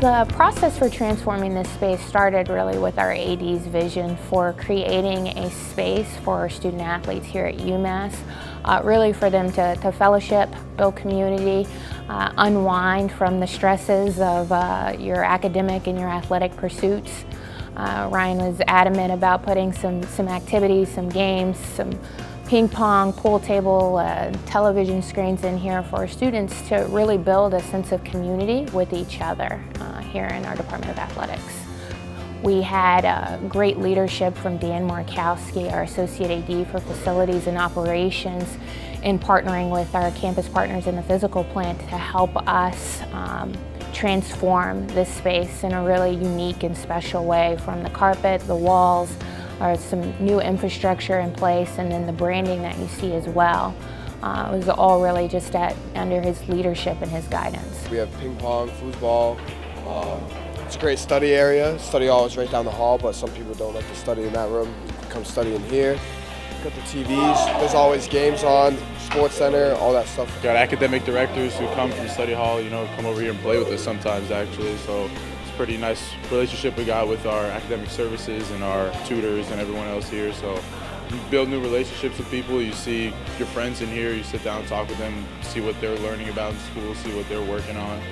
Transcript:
The process for transforming this space started really with our AD's vision for creating a space for our student athletes here at UMass, uh, really for them to, to fellowship, build community, uh, unwind from the stresses of uh, your academic and your athletic pursuits. Uh, Ryan was adamant about putting some, some activities, some games, some ping pong, pool table, uh, television screens in here for students to really build a sense of community with each other here in our Department of Athletics. We had uh, great leadership from Dan Markowski, our Associate AD for Facilities and Operations, in partnering with our campus partners in the physical plant to help us um, transform this space in a really unique and special way from the carpet, the walls, or some new infrastructure in place and then the branding that you see as well. Uh, it was all really just at, under his leadership and his guidance. We have ping pong, foosball. Um, it's a great study area. Study hall is right down the hall, but some people don't like to study in that room. Come study in here. Got the TVs. There's always games on. SportsCenter, all that stuff. Got academic directors who come from study hall, you know, come over here and play with us sometimes actually. So it's a pretty nice relationship we got with our academic services and our tutors and everyone else here. So you build new relationships with people. You see your friends in here. You sit down talk with them, see what they're learning about in school, see what they're working on.